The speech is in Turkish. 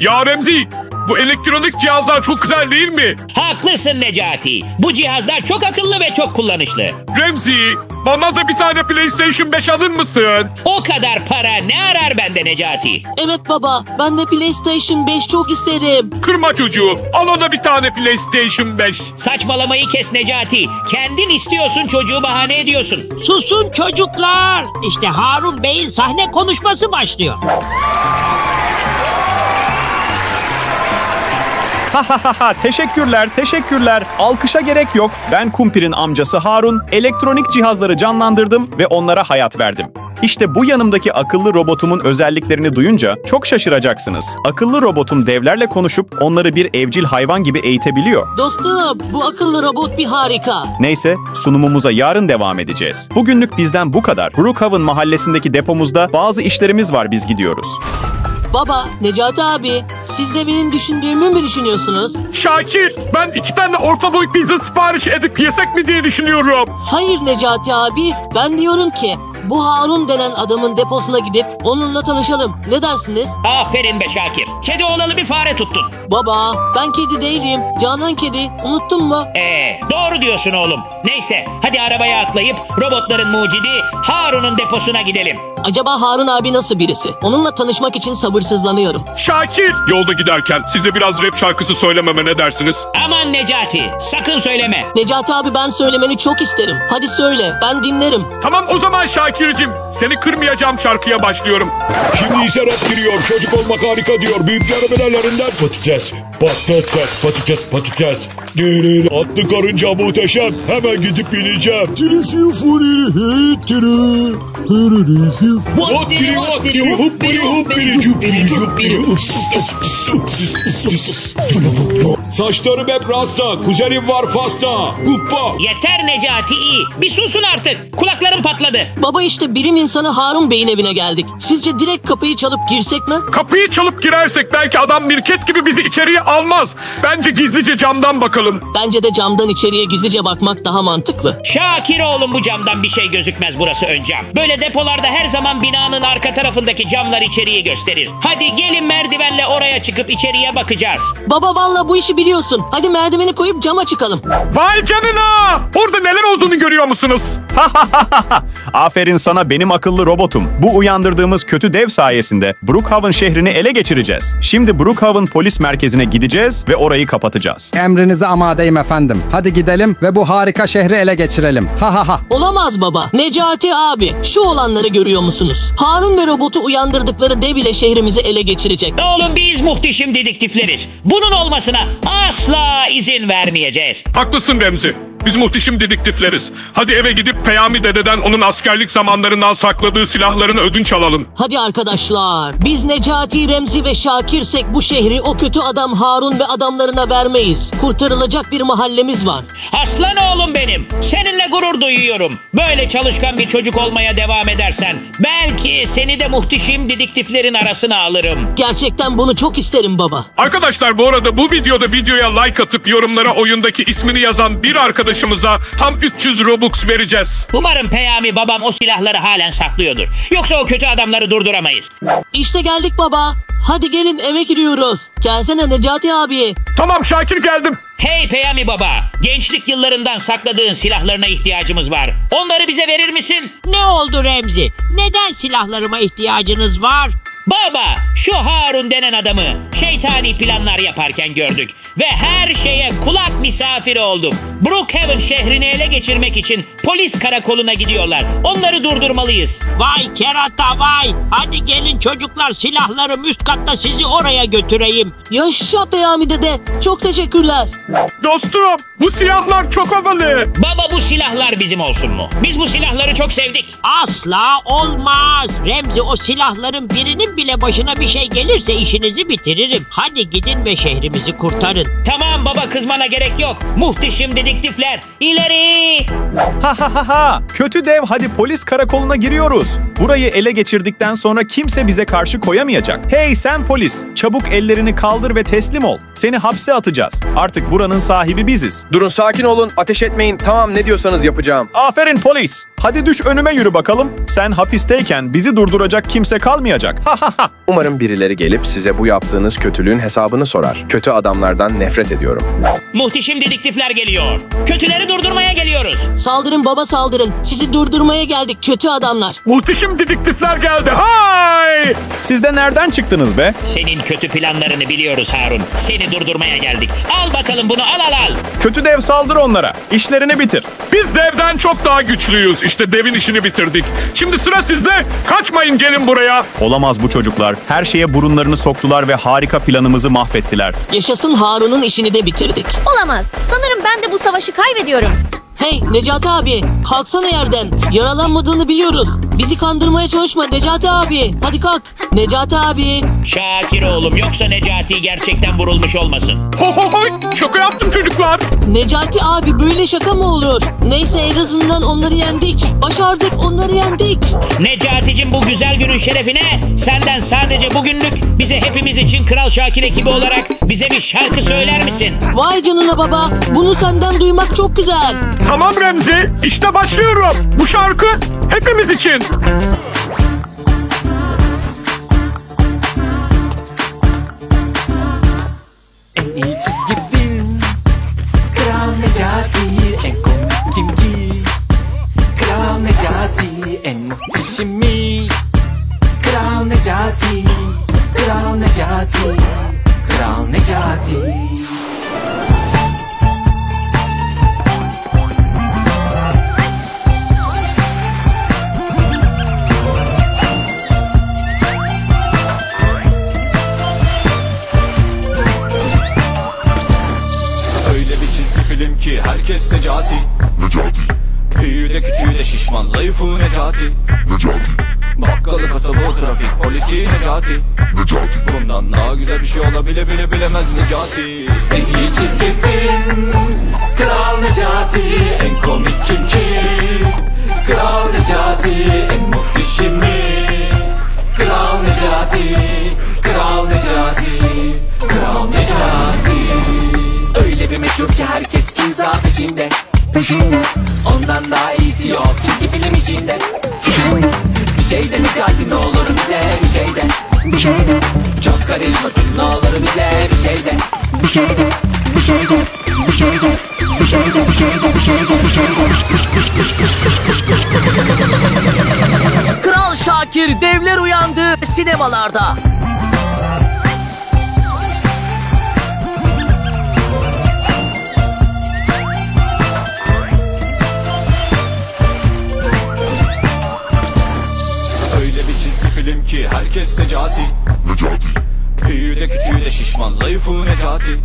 Ya Remzi, bu elektronik cihazlar çok güzel değil mi? Haklısın Necati. Bu cihazlar çok akıllı ve çok kullanışlı. Remzi, bana da bir tane PlayStation 5 alır mısın? O kadar para ne arar bende Necati? Evet baba ben de PlayStation 5 çok isterim. Kırma çocuğu, al ona bir tane PlayStation 5. Saçmalamayı kes Necati. Kendin istiyorsun çocuğu bahane ediyorsun. Susun çocuklar. İşte Harun Bey'in sahne konuşması başlıyor. Ha teşekkürler, teşekkürler. Alkışa gerek yok. Ben Kumpir'in amcası Harun. Elektronik cihazları canlandırdım ve onlara hayat verdim. İşte bu yanımdaki akıllı robotumun özelliklerini duyunca çok şaşıracaksınız. Akıllı robotum devlerle konuşup onları bir evcil hayvan gibi eğitebiliyor. Dostum bu akıllı robot bir harika. Neyse sunumumuza yarın devam edeceğiz. Bugünlük bizden bu kadar. Brookhaven mahallesindeki depomuzda bazı işlerimiz var biz gidiyoruz. Baba Necati abi siz de benim düşündüğümü mü düşünüyorsunuz? Şakir, ben iki tane orta boy pizza sipariş edip yesek mi diye düşünüyorum. Hayır Necati abi ben diyorum ki bu Harun denen adamın deposuna gidip onunla tanışalım. Ne dersiniz? Aferin be Şakir. Kedi oğlalı bir fare tuttun. Baba ben kedi değilim. Canan kedi. Unuttun mu? Ee, doğru diyorsun oğlum. Neyse hadi arabaya atlayıp robotların mucidi Harun'un deposuna gidelim. Acaba Harun abi nasıl birisi? Onunla tanışmak için sabırsızlanıyorum. Şakir, yolda giderken size biraz rap şarkısı söylememe ne dersiniz? Aman Necati sakın söyleme. Necati abi ben söylemeni çok isterim. Hadi söyle ben dinlerim. Tamam o zaman Şakir'cim, seni kırmayacağım şarkıya başlıyorum. Şimdi ise rap giriyor. Çocuk olmak harika diyor. Büyük yarıbelerlerinden patates, patates, patates, patates. Dürür, atlı karınca muhteşem. Hemen gidip bineceğim. What diri what diri hup biri hup biri cup biri cup biri ups, ups, ups, ups, ups, ups. Saçlarım hep rasta. Kuzenim var fasta. Huppa. Yeter Necati iyi. Bir susun artık. Kulaklarım patladı. Baba işte bilim insanı Harun Bey'in evine geldik. Sizce direkt kapıyı çalıp girsek mi? Kapıyı çalıp girersek belki adam mirket gibi bizi içeriye almaz. Bence gizlice camdan bakalım. Bence de camdan içeriye gizlice bakmak daha mantıklı. Şakir oğlum bu camdan bir şey gözükmez burası ön cam. Böyle depolarda her zaman binanın arka tarafındaki camlar içeriği gösterir. Hadi gelin merdivenle oraya çıkıp içeriye bakacağız. Baba valla bu işi biliyorsun. Hadi merdiveni koyup cama çıkalım. Vay canına! Orada neler olduğunu görüyor musunuz? Aferin sana benim akıllı robotum. Bu uyandırdığımız kötü dev sayesinde Brookhaven şehrini ele geçireceğiz. Şimdi Brookhaven polis merkezine gideceğiz ve orayı kapatacağız. Emrinize amadeyim efendim. Hadi gidelim ve bu harika şehri ele geçirelim. Ha ha ha. Olamaz baba. Necati abi şu olanları görüyor musunuz? Harun ve robotu uyandırdıkları dev ile şehrimizi ele geçirecek. Oğlum biz muhteşem dedektifleriz. Bunun olmasına asla izin vermeyeceğiz. Haklısın Remzi. Biz muhteşem dedektifleriz. Hadi eve gidip Peyami dededen onun askerlik zamanlarından sakladığı silahlarını ödünç alalım. Hadi arkadaşlar. Biz Necati, Remzi ve Şakir'sek bu şehri o kötü adam Harun ve adamlarına vermeyiz. Kurtarılacak bir mahallemiz var. Aslan oğlum benim. Seninle gurur duyuyorum. Böyle çalışkan bir çocuk olmaya devam edersen belki seni de muhteşem dedektiflerin arasına alırım. Gerçekten bunu çok isterim baba. Arkadaşlar bu arada bu videoda videoya like atıp yorumlara oyundaki ismini yazan bir arkadaşımıza tam 300 Robux vereceğiz. Umarım Peyami babam o silahları halen saklıyordur. Yoksa o kötü adamları durduramayız. İşte geldik baba. Hadi gelin eve giriyoruz. Gelsene Necati abi. Tamam Şakir geldim. Hey Peyami baba, gençlik yıllarından sakladığın silahlarına ihtiyacımız var. Onları bize verir misin? Ne oldu Remzi? Neden silahlarıma ihtiyacınız var? Baba, şu Harun denen adamı şeytani planlar yaparken gördük. Ve her şeye kulak misafiri olduk. Brookhaven şehrini ele geçirmek için polis karakoluna gidiyorlar. Onları durdurmalıyız. Vay kerata vay. Hadi gelin çocuklar silahlarım üst katta sizi oraya götüreyim. Yaşa Peyami dede. Çok teşekkürler. Dostum bu silahlar çok havalı. Baba bu silahlar bizim olsun mu? Biz bu silahları çok sevdik. Asla olmaz. Remzi o silahların birinin bile başına bir şey gelirse işinizi bitiririm. Hadi gidin ve şehrimizi kurtarın. Tamam baba kızmana gerek yok. Muhteşem dedektifler ileri. Ha ha ha ha! Kötü dev hadi polis karakoluna giriyoruz. Burayı ele geçirdikten sonra kimse bize karşı koyamayacak. Hey sen polis! Çabuk ellerini kaldır ve teslim ol. Seni hapse atacağız. Artık buranın sahibi biziz. Durun sakin olun ateş etmeyin tamam ne diyorsanız yapacağım. Aferin polis! Hadi düş önüme yürü bakalım. Sen hapisteyken bizi durduracak kimse kalmayacak. Ha ha Umarım birileri gelip size bu yaptığınız kötülüğün hesabını sorar. Kötü adamlardan nefret ediyorum. Muhteşem dedektifler geliyor. Kötüleri durdurmaya geliyoruz. Saldırın baba saldırın. Sizi durdurmaya geldik kötü adamlar. Muhteşem dedektifler geldi. Hay! Siz de nereden çıktınız be? Senin kötü planlarını biliyoruz Harun. Seni durdurmaya geldik. Al bakalım bunu al al al. Kötü dev saldır onlara. İşlerini bitir. Biz devden çok daha güçlüyüz. İşte devin işini bitirdik. Şimdi sıra sizde. Kaçmayın gelin buraya. Olamaz bu çocuklar. Her şeye burunlarını soktular ve harika planımızı mahvettiler. Yaşasın Harun'un işini de bitirdik. Olamaz. Sanırım ben de bu savaşı kaybediyorum. Hey Necati abi kalksana yerden. Yaralanmadığını biliyoruz. Bizi kandırmaya çalışma Necati abi. Hadi kalk. Necati abi. Şakir oğlum yoksa Necati gerçekten vurulmuş olmasın. Ho ho ho. Şaka yaptım çocuklar. Necati abi böyle şaka mı olur? Neyse en azından onları yendik. Başardık onları yendik. Necati'cim bu güzel günün şerefine senden sadece bugünlük bize hepimiz için Kral Şakir ekibi olarak bize bir şarkı söyler misin? Vay canına baba. Bunu senden duymak çok güzel. Tamam Remzi. İşte başlıyorum. Bu şarkı hepimiz için. En iyi çizgi film. Kral Necati En komik kim ki Kral Necati En muhteşemi. Kral Necati Kral Necati Kral Necati herkes Necati. Necati. Büyüğü de küçüğü de şişman zayıfı Necati. Necati. Bakkalı kasabı trafik polisi Necati. Necati. Bundan daha güzel bir şey olabilir bile bilemez Necati. En iyi çizgi film Kral Necati. En komik kim ki? Kral Necati En muhteşemi Kral Necati Kral Necati Kral Necati. Öyle bir meşhur ki herkes peşinde Peşinde Ondan daha iyisi yok çizgi film işinde Bir şey de Necati ne olur bize bir şey de Bir şey de Çok karizmasın ne olur bize bir şey de Bir şey de Bir şey de Bir şey de Bir şey de Bir şey de Bir şey de Bir şey de Kral Şakir devler uyandı sinemalarda. Şişman zayıfı Necati